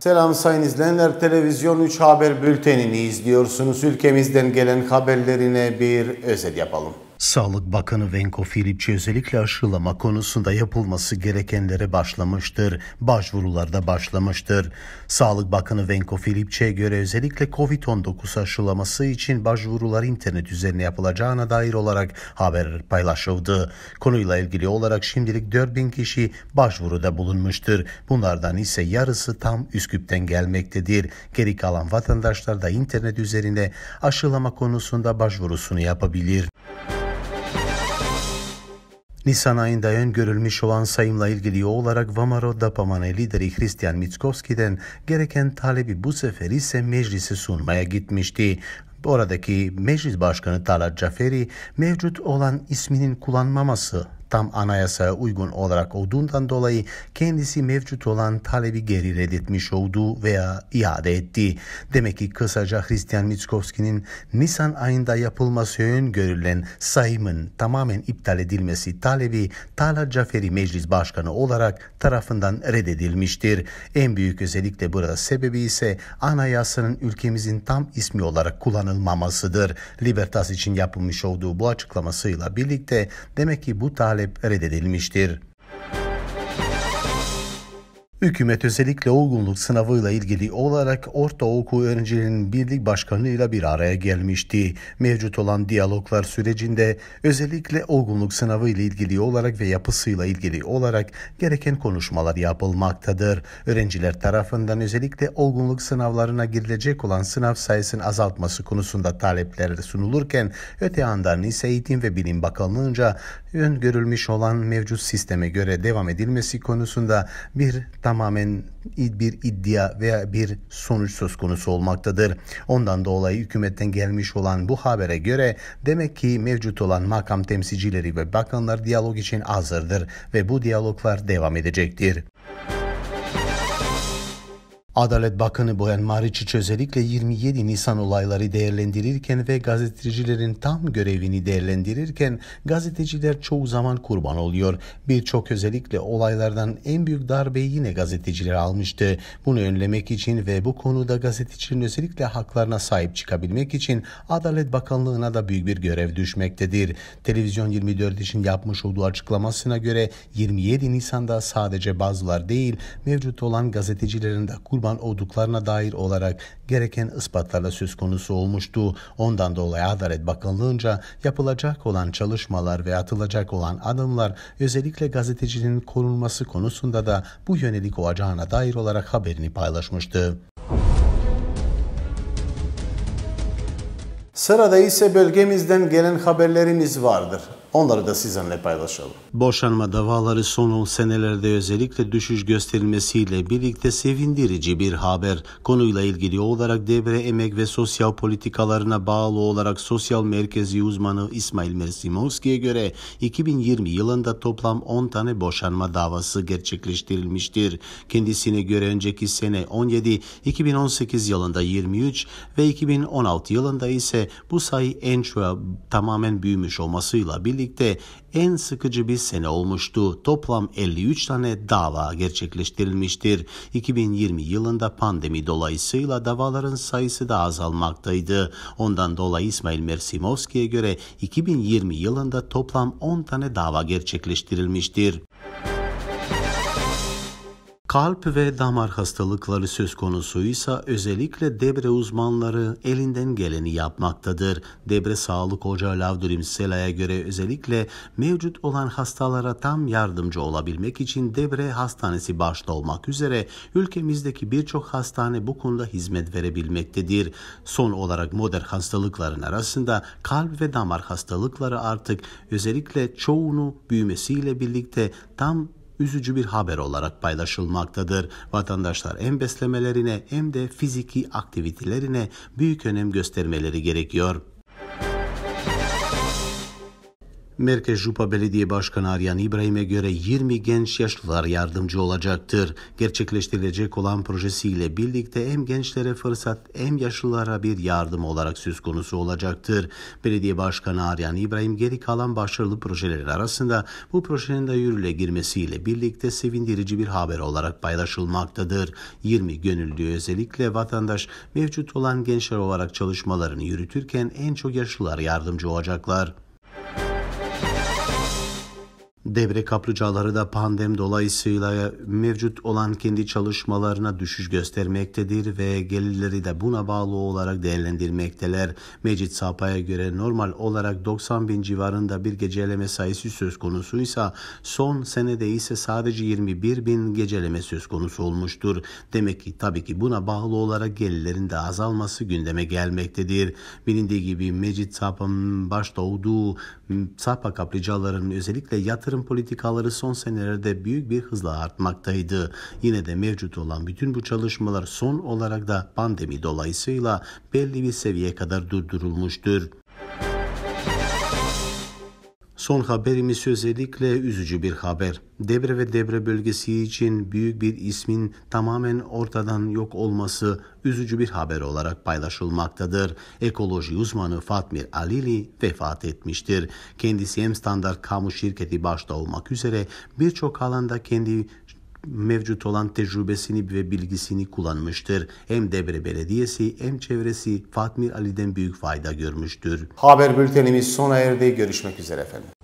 Selam sayın izleyenler. Televizyon 3 Haber Bülteni'ni izliyorsunuz. Ülkemizden gelen haberlerine bir özet yapalım. Sağlık Bakanı Venko Filipçi özellikle aşılama konusunda yapılması gerekenlere başlamıştır. Başvurularda başlamıştır. Sağlık Bakanı Venko Filipçi'ye göre özellikle COVID-19 aşılaması için başvurular internet üzerine yapılacağına dair olarak haber paylaşıldı. Konuyla ilgili olarak şimdilik 4000 kişi başvuruda bulunmuştur. Bunlardan ise yarısı tam Üsküp'ten gelmektedir. Geri kalan vatandaşlar da internet üzerinde aşılama konusunda başvurusunu yapabilir. Nisan ayında öngörülmüş olan sayımla ilgili olarak Vamaro Dapamane lideri Hristiyan Mitskoski'den gereken talebi bu sefer ise meclise sunmaya gitmişti. Oradaki meclis başkanı Talat Caferi mevcut olan isminin kullanmaması tam anayasaya uygun olarak olduğundan dolayı kendisi mevcut olan talebi geri reddetmiş oldu veya iade etti. Demek ki kısaca Hristiyan Mitskovski'nin Nisan ayında yapılması öngörülen sayımın tamamen iptal edilmesi talebi Talat Caferi Meclis Başkanı olarak tarafından reddedilmiştir. En büyük özellikle burada sebebi ise anayasanın ülkemizin tam ismi olarak kullanılmamasıdır. Libertas için yapılmış olduğu bu açıklamasıyla birlikte demek ki bu talep talep reddedilmiştir. Hükümet özellikle olgunluk sınavıyla ilgili olarak ortaokul öğrencilerinin birlik başkanıyla bir araya gelmişti. Mevcut olan diyaloglar sürecinde özellikle olgunluk sınavı ile ilgili olarak ve yapısıyla ilgili olarak gereken konuşmalar yapılmaktadır. Öğrenciler tarafından özellikle olgunluk sınavlarına girilecek olan sınav sayısının azaltması konusunda talepler sunulurken öte yandan ise Eğitim ve Bilim Bakanlığı'nca öngörülmüş olan mevcut sisteme göre devam edilmesi konusunda bir tamamen bir iddia veya bir sonuç söz konusu olmaktadır. Ondan dolayı hükümetten gelmiş olan bu habere göre demek ki mevcut olan makam temsilcileri ve bakanlar diyalog için hazırdır ve bu diyaloglar devam edecektir. Adalet Bakanı Boyan Mariçiç özellikle 27 Nisan olayları değerlendirirken ve gazetecilerin tam görevini değerlendirirken gazeteciler çoğu zaman kurban oluyor. Birçok özellikle olaylardan en büyük darbeyi yine gazeteciler almıştı. Bunu önlemek için ve bu konuda gazetecilerin özellikle haklarına sahip çıkabilmek için Adalet Bakanlığı'na da büyük bir görev düşmektedir. Televizyon 24 için yapmış olduğu açıklamasına göre 27 Nisan'da sadece bazılar değil mevcut olan gazetecilerin de kurban kurban olduklarına dair olarak gereken ispatlarla söz konusu olmuştu. Ondan dolayı Adalet Bakanlığı'nca yapılacak olan çalışmalar ve atılacak olan adımlar özellikle gazetecinin korunması konusunda da bu yönelik olacağına dair olarak haberini paylaşmıştı. Sırada ise bölgemizden gelen haberlerimiz vardır. Onları da sizinle paylaşalım. Boşanma davaları son 10 senelerde özellikle düşüş gösterilmesiyle birlikte sevindirici bir haber. Konuyla ilgili olarak Devre Emek ve Sosyal Politikalarına bağlı olarak Sosyal Merkezi uzmanı İsmail Mersimovski'ye göre 2020 yılında toplam 10 tane boşanma davası gerçekleştirilmiştir. Kendisine göre önceki sene 17, 2018 yılında 23 ve 2016 yılında ise bu sayı en çok tamamen büyümüş olmasıyla birlikte birlikte en sıkıcı bir sene olmuştu. Toplam 53 tane dava gerçekleştirilmiştir. 2020 yılında pandemi dolayısıyla davaların sayısı da azalmaktaydı. Ondan dolayı İsmail Mersimovski'ye göre 2020 yılında toplam 10 tane dava gerçekleştirilmiştir. Kalp ve damar hastalıkları söz konusuysa özellikle debre uzmanları elinden geleni yapmaktadır. Debre Sağlık Ocağı Lavdurim Sela'ya göre özellikle mevcut olan hastalara tam yardımcı olabilmek için Debre Hastanesi başta olmak üzere ülkemizdeki birçok hastane bu konuda hizmet verebilmektedir. Son olarak modern hastalıkların arasında kalp ve damar hastalıkları artık özellikle çoğunu büyümesiyle birlikte tam üzücü bir haber olarak paylaşılmaktadır. Vatandaşlar hem beslemelerine hem de fiziki aktivitelerine büyük önem göstermeleri gerekiyor. Merkez Jupa Belediye Başkanı Aryan İbrahim'e göre 20 genç yaşlılar yardımcı olacaktır. Gerçekleştirilecek olan projesiyle birlikte hem gençlere fırsat hem yaşlılara bir yardım olarak söz konusu olacaktır. Belediye Başkanı Aryan İbrahim geri kalan başarılı projeler arasında bu projenin de yürürlüğe girmesiyle birlikte sevindirici bir haber olarak paylaşılmaktadır. 20 gönüllü özellikle vatandaş mevcut olan gençler olarak çalışmalarını yürütürken en çok yaşlılar yardımcı olacaklar. Devre kaplıcaları da pandem dolayısıyla mevcut olan kendi çalışmalarına düşüş göstermektedir ve gelirleri de buna bağlı olarak değerlendirmekteler. Mecit Sapa'ya göre normal olarak 90 bin civarında bir geceleme sayısı söz konusuysa son senede ise sadece 21 bin geceleme söz konusu olmuştur. Demek ki tabii ki buna bağlı olarak gelirlerin de azalması gündeme gelmektedir. Bilindiği gibi Mecit Sapa'nın başta olduğu Sapa kaplıcalarının özellikle yatırım yatırım politikaları son senelerde büyük bir hızla artmaktaydı. Yine de mevcut olan bütün bu çalışmalar son olarak da pandemi dolayısıyla belli bir seviyeye kadar durdurulmuştur. Son haberimiz özellikle üzücü bir haber. Debre ve Debre bölgesi için büyük bir ismin tamamen ortadan yok olması üzücü bir haber olarak paylaşılmaktadır. Ekoloji uzmanı Fatmir Alili vefat etmiştir. Kendisi hem standart kamu şirketi başta olmak üzere birçok alanda kendi mevcut olan tecrübesini ve bilgisini kullanmıştır. Hem Debre Belediyesi hem çevresi Fatmir Ali'den büyük fayda görmüştür. Haber bültenimiz sona erdi. Görüşmek üzere efendim.